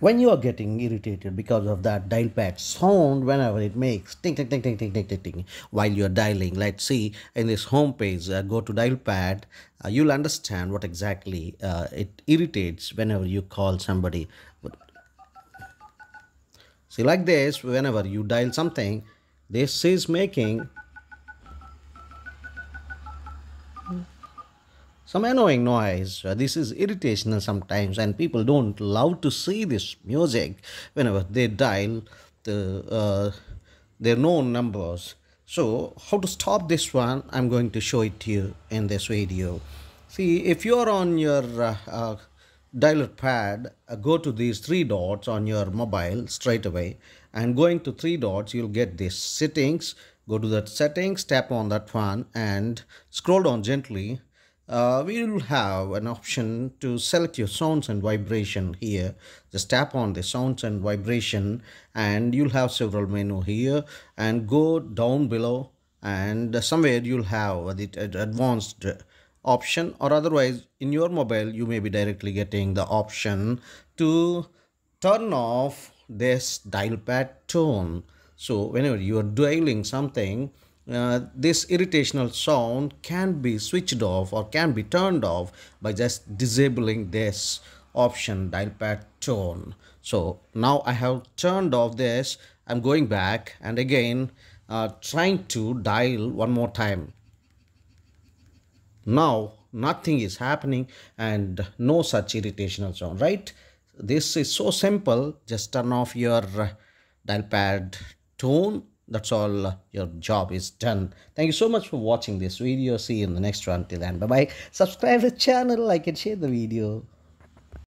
when you are getting irritated because of that dial pad sound whenever it makes ting ting ting ting ting ting ting, ting while you're dialing let's see in this home page uh, go to dial pad uh, you'll understand what exactly uh, it irritates whenever you call somebody. See like this whenever you dial something this is making some annoying noise. Uh, this is irritational sometimes, and people don't love to see this music whenever they dial the uh, their known numbers. So, how to stop this one? I'm going to show it to you in this video. See, if you're on your uh, uh dialer pad, uh, go to these three dots on your mobile straight away, and going to three dots, you'll get this settings. Go to that settings, tap on that one, and scroll down gently uh, we will have an option to select your sounds and vibration here. Just tap on the sounds and vibration and you'll have several menu here and go down below and somewhere you'll have the advanced option or otherwise in your mobile you may be directly getting the option to turn off this dial pad tone. So whenever you are dialing something uh, this irritational sound can be switched off or can be turned off by just disabling this option dial pad tone. So now i have turned off this. I'm going back and again uh, trying to dial one more time. Now nothing is happening and no such irritational sound right? This is so simple. Just turn off your dial pad tone that's all. Your job is done. Thank you so much for watching this video. See you in the next one. Till then bye bye subscribe the channel. Like and share the video